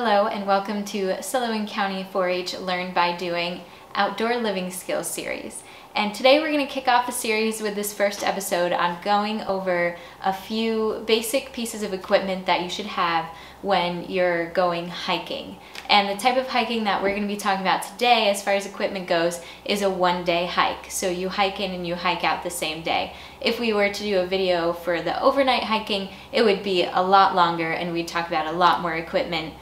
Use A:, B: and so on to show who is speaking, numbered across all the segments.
A: Hello and welcome to Sullivan County 4-H Learn by Doing Outdoor Living Skills series. And today we're going to kick off a series with this first episode on going over a few basic pieces of equipment that you should have when you're going hiking. And the type of hiking that we're going to be talking about today as far as equipment goes is a one day hike. So you hike in and you hike out the same day. If we were to do a video for the overnight hiking, it would be a lot longer and we'd talk about a lot more equipment.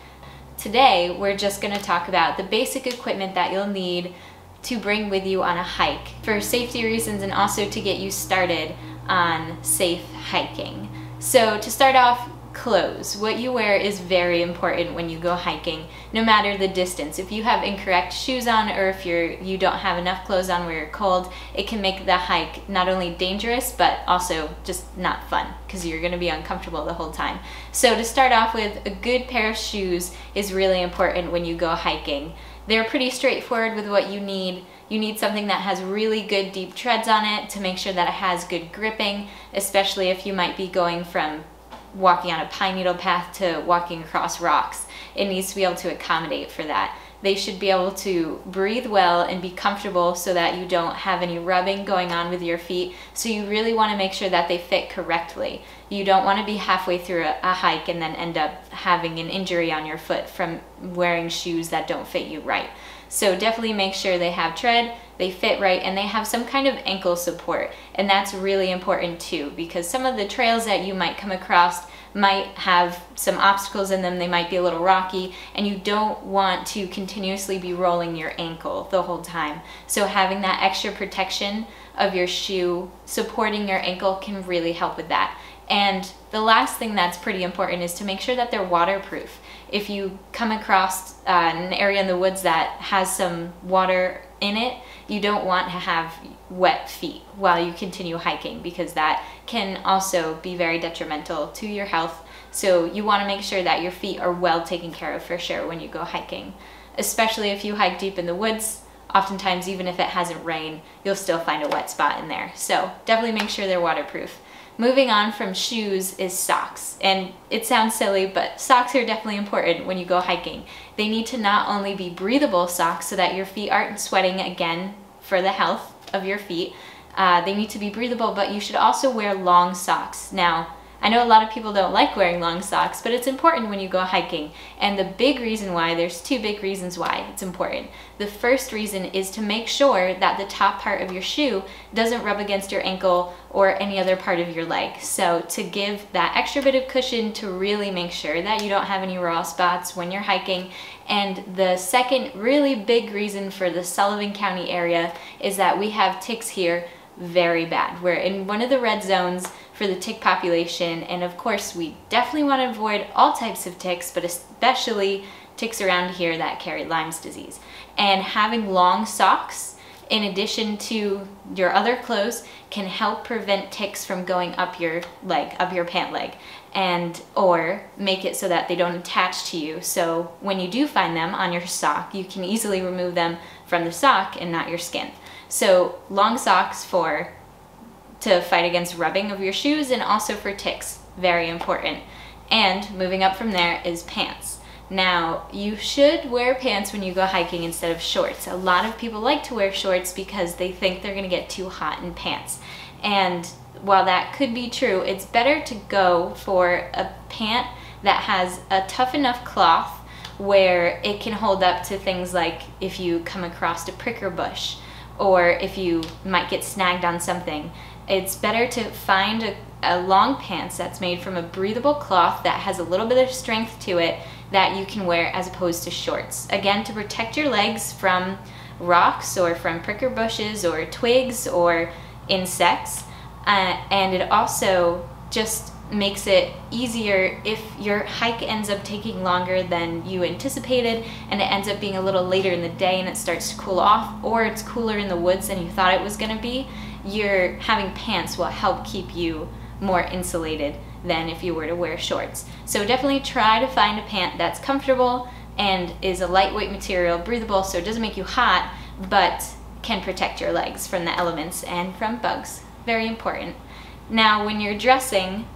A: Today, we're just going to talk about the basic equipment that you'll need to bring with you on a hike for safety reasons and also to get you started on safe hiking. So to start off, clothes. What you wear is very important when you go hiking, no matter the distance. If you have incorrect shoes on or if you're you don't have enough clothes on where you're cold, it can make the hike not only dangerous but also just not fun because you're going to be uncomfortable the whole time. So to start off with, a good pair of shoes is really important when you go hiking. They're pretty straightforward with what you need. You need something that has really good deep treads on it to make sure that it has good gripping, especially if you might be going from walking on a pine needle path to walking across rocks. It needs to be able to accommodate for that. They should be able to breathe well and be comfortable so that you don't have any rubbing going on with your feet. So you really want to make sure that they fit correctly. You don't want to be halfway through a, a hike and then end up having an injury on your foot from wearing shoes that don't fit you right. So definitely make sure they have tread, they fit right, and they have some kind of ankle support. And that's really important too, because some of the trails that you might come across might have some obstacles in them, they might be a little rocky, and you don't want to continuously be rolling your ankle the whole time. So having that extra protection of your shoe supporting your ankle can really help with that. And the last thing that's pretty important is to make sure that they're waterproof. If you come across uh, an area in the woods that has some water in it, you don't want to have wet feet while you continue hiking because that can also be very detrimental to your health. So you want to make sure that your feet are well taken care of for sure when you go hiking. Especially if you hike deep in the woods, oftentimes even if it hasn't rained, you'll still find a wet spot in there. So definitely make sure they're waterproof. Moving on from shoes is socks. And it sounds silly, but socks are definitely important when you go hiking. They need to not only be breathable socks so that your feet aren't sweating again for the health of your feet, uh, they need to be breathable, but you should also wear long socks. Now, I know a lot of people don't like wearing long socks, but it's important when you go hiking. And the big reason why, there's two big reasons why it's important. The first reason is to make sure that the top part of your shoe doesn't rub against your ankle or any other part of your leg. So to give that extra bit of cushion to really make sure that you don't have any raw spots when you're hiking. And the second really big reason for the Sullivan County area is that we have ticks here very bad. We're in one of the red zones for the tick population and of course we definitely want to avoid all types of ticks but especially ticks around here that carry Lyme's disease. And having long socks in addition to your other clothes can help prevent ticks from going up your leg, up your pant leg and or make it so that they don't attach to you. So when you do find them on your sock, you can easily remove them from the sock and not your skin. So long socks for to fight against rubbing of your shoes and also for ticks, very important. And moving up from there is pants. Now, you should wear pants when you go hiking instead of shorts. A lot of people like to wear shorts because they think they're gonna get too hot in pants. And while that could be true, it's better to go for a pant that has a tough enough cloth where it can hold up to things like if you come across a pricker bush or if you might get snagged on something. It's better to find a, a long pants that's made from a breathable cloth that has a little bit of strength to it that you can wear as opposed to shorts. Again, to protect your legs from rocks or from pricker bushes or twigs or insects. Uh, and it also just makes it easier if your hike ends up taking longer than you anticipated and it ends up being a little later in the day and it starts to cool off or it's cooler in the woods than you thought it was going to be, your having pants will help keep you more insulated than if you were to wear shorts. So definitely try to find a pant that's comfortable and is a lightweight material, breathable so it doesn't make you hot, but can protect your legs from the elements and from bugs. Very important. Now when you're dressing,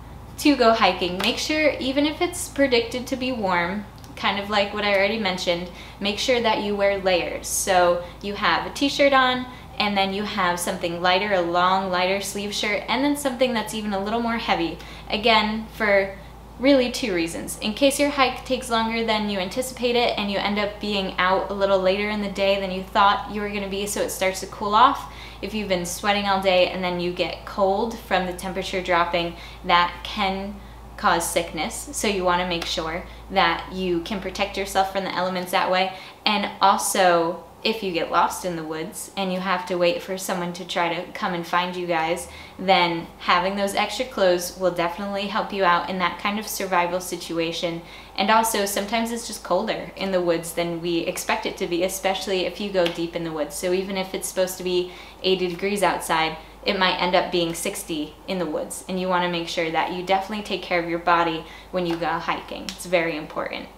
A: to go hiking, make sure even if it's predicted to be warm, kind of like what I already mentioned, make sure that you wear layers. So you have a t-shirt on, and then you have something lighter, a long lighter sleeve shirt, and then something that's even a little more heavy. Again, for really two reasons. In case your hike takes longer than you anticipate it and you end up being out a little later in the day than you thought you were gonna be so it starts to cool off. If you've been sweating all day and then you get cold from the temperature dropping, that can cause sickness. So you wanna make sure that you can protect yourself from the elements that way. And also if you get lost in the woods and you have to wait for someone to try to come and find you guys, then having those extra clothes will definitely help you out in that kind of survival situation. And also, sometimes it's just colder in the woods than we expect it to be, especially if you go deep in the woods. So even if it's supposed to be 80 degrees outside, it might end up being 60 in the woods. And you want to make sure that you definitely take care of your body when you go hiking. It's very important.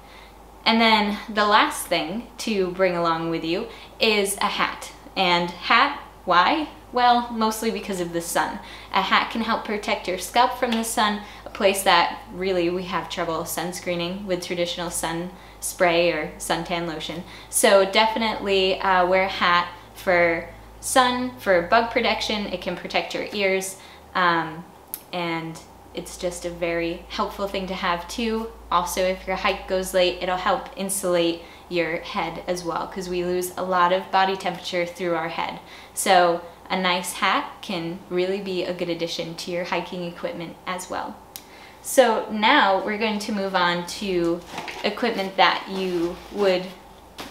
A: And then the last thing to bring along with you is a hat. And hat, why? Well, mostly because of the sun. A hat can help protect your scalp from the sun, a place that really we have trouble sunscreening with traditional sun spray or suntan lotion. So definitely uh, wear a hat for sun, for bug protection. It can protect your ears. Um, and it's just a very helpful thing to have too. Also, if your hike goes late, it'll help insulate your head as well because we lose a lot of body temperature through our head. So a nice hat can really be a good addition to your hiking equipment as well. So now we're going to move on to equipment that you would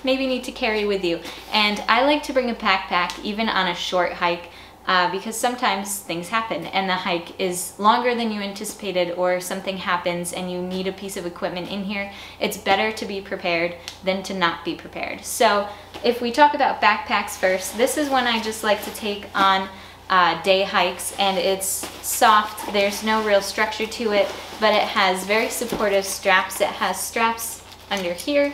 A: maybe need to carry with you. And I like to bring a backpack even on a short hike uh, because sometimes things happen and the hike is longer than you anticipated or something happens and you need a piece of equipment in here, it's better to be prepared than to not be prepared. So if we talk about backpacks first, this is one I just like to take on uh, day hikes and it's soft. There's no real structure to it, but it has very supportive straps. It has straps under here,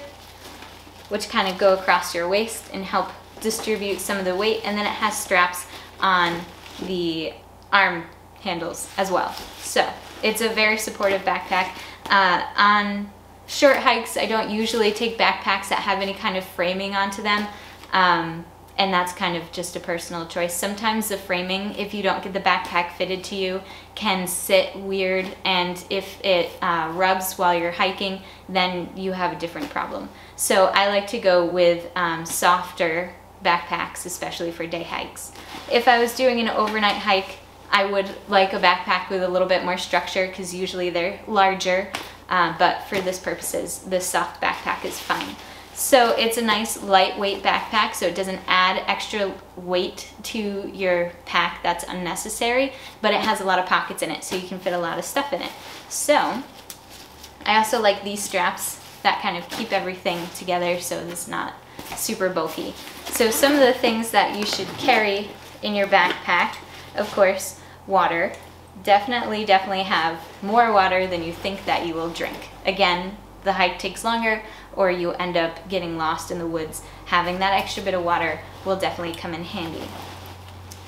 A: which kind of go across your waist and help distribute some of the weight. And then it has straps on the arm handles as well. So it's a very supportive backpack. Uh, on short hikes, I don't usually take backpacks that have any kind of framing onto them. Um, and that's kind of just a personal choice. Sometimes the framing, if you don't get the backpack fitted to you, can sit weird, and if it uh, rubs while you're hiking, then you have a different problem. So I like to go with um, softer backpacks, especially for day hikes. If I was doing an overnight hike, I would like a backpack with a little bit more structure because usually they're larger, uh, but for this purposes, this soft backpack is fine. So it's a nice lightweight backpack, so it doesn't add extra weight to your pack that's unnecessary, but it has a lot of pockets in it, so you can fit a lot of stuff in it. So I also like these straps that kind of keep everything together so it's not super bulky. So some of the things that you should carry in your backpack, of course, water. Definitely, definitely have more water than you think that you will drink. Again, the hike takes longer or you end up getting lost in the woods. Having that extra bit of water will definitely come in handy.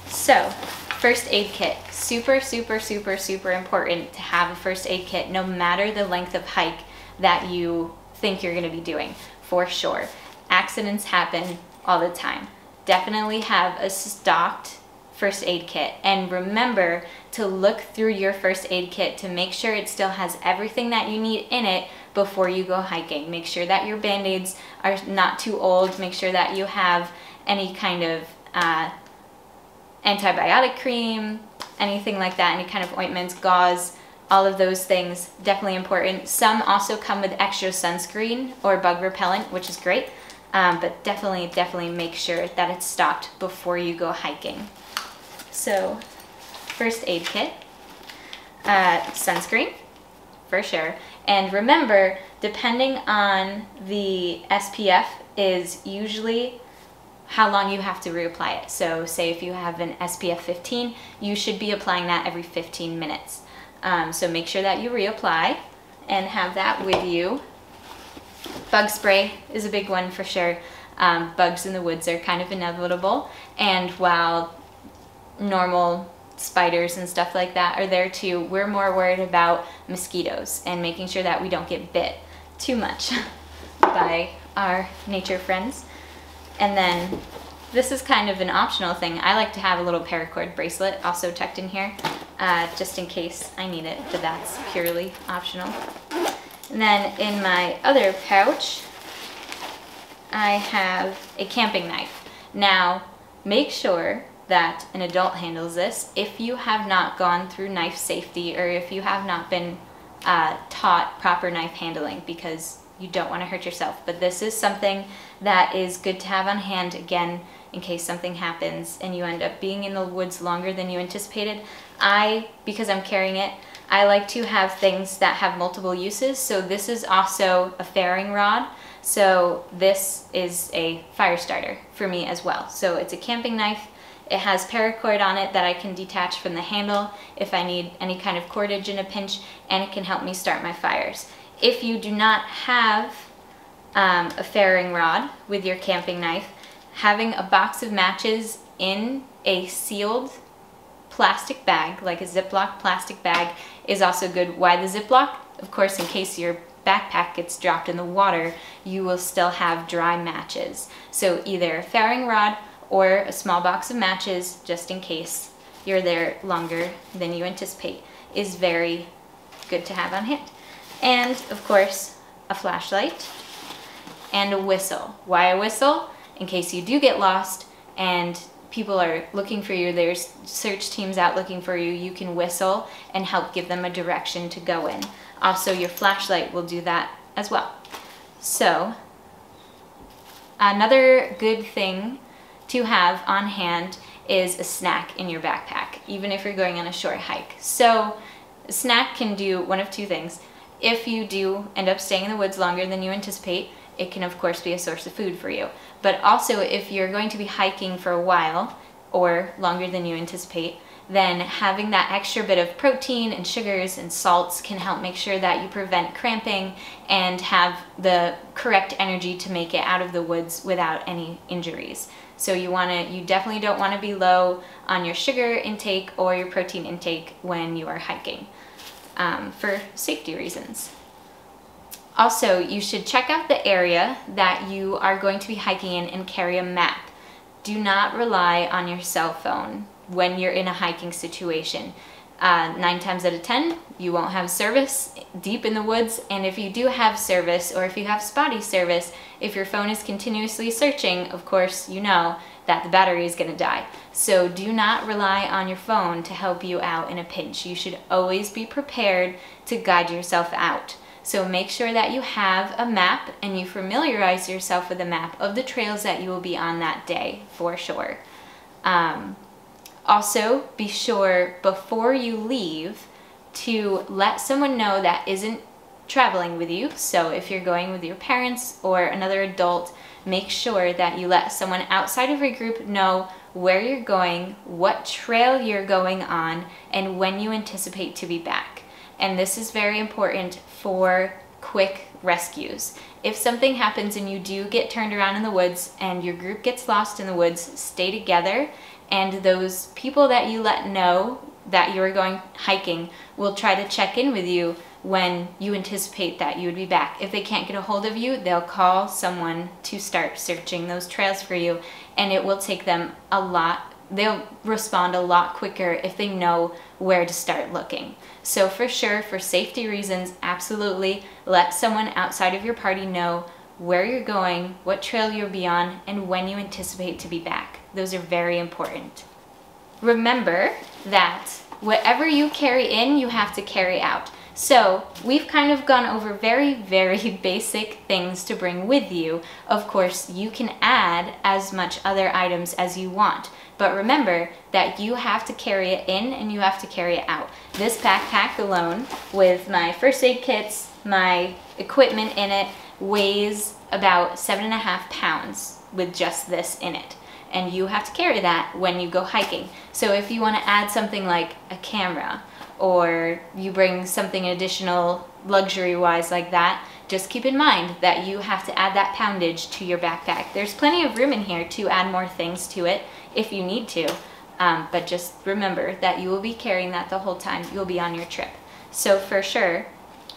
A: So, first aid kit. Super, super, super, super important to have a first aid kit no matter the length of hike that you think you're gonna be doing, for sure. Accidents happen, all the time. Definitely have a stocked first aid kit and remember to look through your first aid kit to make sure it still has everything that you need in it before you go hiking. Make sure that your band-aids are not too old. Make sure that you have any kind of uh, antibiotic cream, anything like that, any kind of ointments, gauze, all of those things, definitely important. Some also come with extra sunscreen or bug repellent, which is great. Um, but definitely, definitely make sure that it's stocked before you go hiking. So, first aid kit, uh, sunscreen, for sure. And remember, depending on the SPF is usually how long you have to reapply it. So say if you have an SPF 15, you should be applying that every 15 minutes. Um, so make sure that you reapply and have that with you Bug spray is a big one for sure. Um, bugs in the woods are kind of inevitable. And while normal spiders and stuff like that are there too, we're more worried about mosquitoes and making sure that we don't get bit too much. by our nature friends. And then this is kind of an optional thing. I like to have a little paracord bracelet also tucked in here, uh, just in case I need it, but that's purely optional. And then in my other pouch, I have a camping knife. Now, make sure that an adult handles this if you have not gone through knife safety or if you have not been uh, taught proper knife handling because you don't want to hurt yourself. But this is something that is good to have on hand again in case something happens and you end up being in the woods longer than you anticipated. I, because I'm carrying it, I like to have things that have multiple uses. So this is also a ferro rod. So this is a fire starter for me as well. So it's a camping knife. It has paracord on it that I can detach from the handle if I need any kind of cordage in a pinch, and it can help me start my fires. If you do not have um, a ferro rod with your camping knife, having a box of matches in a sealed plastic bag, like a Ziploc plastic bag, is also good. Why the Ziploc? Of course, in case your backpack gets dropped in the water, you will still have dry matches. So either a ferro rod or a small box of matches, just in case you're there longer than you anticipate, is very good to have on hand. And of course, a flashlight and a whistle. Why a whistle? in case you do get lost and people are looking for you, there's search teams out looking for you, you can whistle and help give them a direction to go in. Also, your flashlight will do that as well. So, another good thing to have on hand is a snack in your backpack, even if you're going on a short hike. So, a snack can do one of two things. If you do end up staying in the woods longer than you anticipate, it can of course be a source of food for you. But also if you're going to be hiking for a while or longer than you anticipate, then having that extra bit of protein and sugars and salts can help make sure that you prevent cramping and have the correct energy to make it out of the woods without any injuries. So you want to you definitely don't want to be low on your sugar intake or your protein intake when you are hiking um, for safety reasons. Also, you should check out the area that you are going to be hiking in and carry a map. Do not rely on your cell phone when you're in a hiking situation. Uh, nine times out of ten, you won't have service deep in the woods, and if you do have service, or if you have spotty service, if your phone is continuously searching, of course, you know that the battery is going to die. So do not rely on your phone to help you out in a pinch. You should always be prepared to guide yourself out. So make sure that you have a map and you familiarize yourself with a map of the trails that you will be on that day for sure. Um, also, be sure before you leave to let someone know that isn't traveling with you. So if you're going with your parents or another adult, make sure that you let someone outside of your group know where you're going, what trail you're going on, and when you anticipate to be back and this is very important for quick rescues. If something happens and you do get turned around in the woods and your group gets lost in the woods, stay together and those people that you let know that you're going hiking will try to check in with you when you anticipate that you would be back. If they can't get a hold of you, they'll call someone to start searching those trails for you and it will take them a lot they'll respond a lot quicker if they know where to start looking. So for sure, for safety reasons, absolutely let someone outside of your party know where you're going, what trail you'll be on, and when you anticipate to be back. Those are very important. Remember that whatever you carry in, you have to carry out. So we've kind of gone over very, very basic things to bring with you. Of course, you can add as much other items as you want. But remember that you have to carry it in and you have to carry it out. This backpack alone with my first aid kits, my equipment in it, weighs about seven and a half pounds with just this in it. And you have to carry that when you go hiking. So if you want to add something like a camera or you bring something additional luxury wise like that, just keep in mind that you have to add that poundage to your backpack. There's plenty of room in here to add more things to it if you need to, um, but just remember that you will be carrying that the whole time you'll be on your trip. So for sure,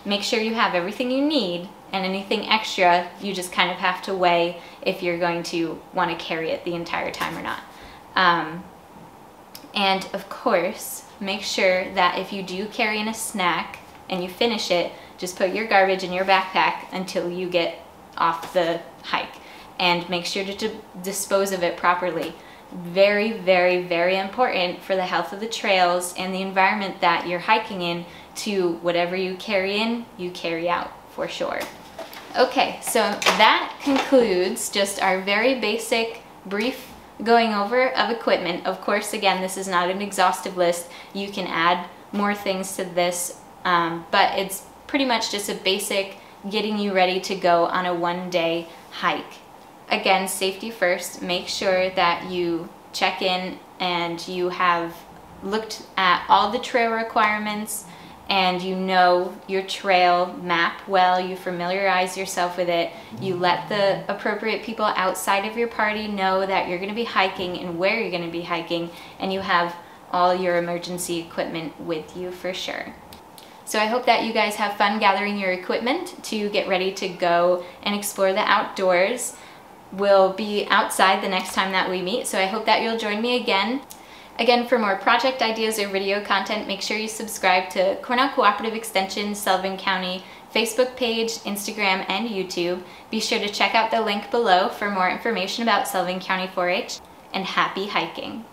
A: make sure you have everything you need and anything extra, you just kind of have to weigh if you're going to want to carry it the entire time or not. Um, and of course, make sure that if you do carry in a snack and you finish it, just put your garbage in your backpack until you get off the hike and make sure to dispose of it properly. Very, very, very important for the health of the trails and the environment that you're hiking in to whatever you carry in, you carry out for sure. Okay, so that concludes just our very basic, brief going over of equipment. Of course, again, this is not an exhaustive list. You can add more things to this, um, but it's pretty much just a basic getting you ready to go on a one day hike. Again, safety first. Make sure that you check in and you have looked at all the trail requirements, and you know your trail map well, you familiarize yourself with it, you let the appropriate people outside of your party know that you're going to be hiking and where you're going to be hiking, and you have all your emergency equipment with you for sure. So I hope that you guys have fun gathering your equipment to get ready to go and explore the outdoors. We'll be outside the next time that we meet, so I hope that you'll join me again. Again, for more project ideas or video content, make sure you subscribe to Cornell Cooperative Extension Sullivan County Facebook page, Instagram, and YouTube. Be sure to check out the link below for more information about Sullivan County 4-H, and happy hiking!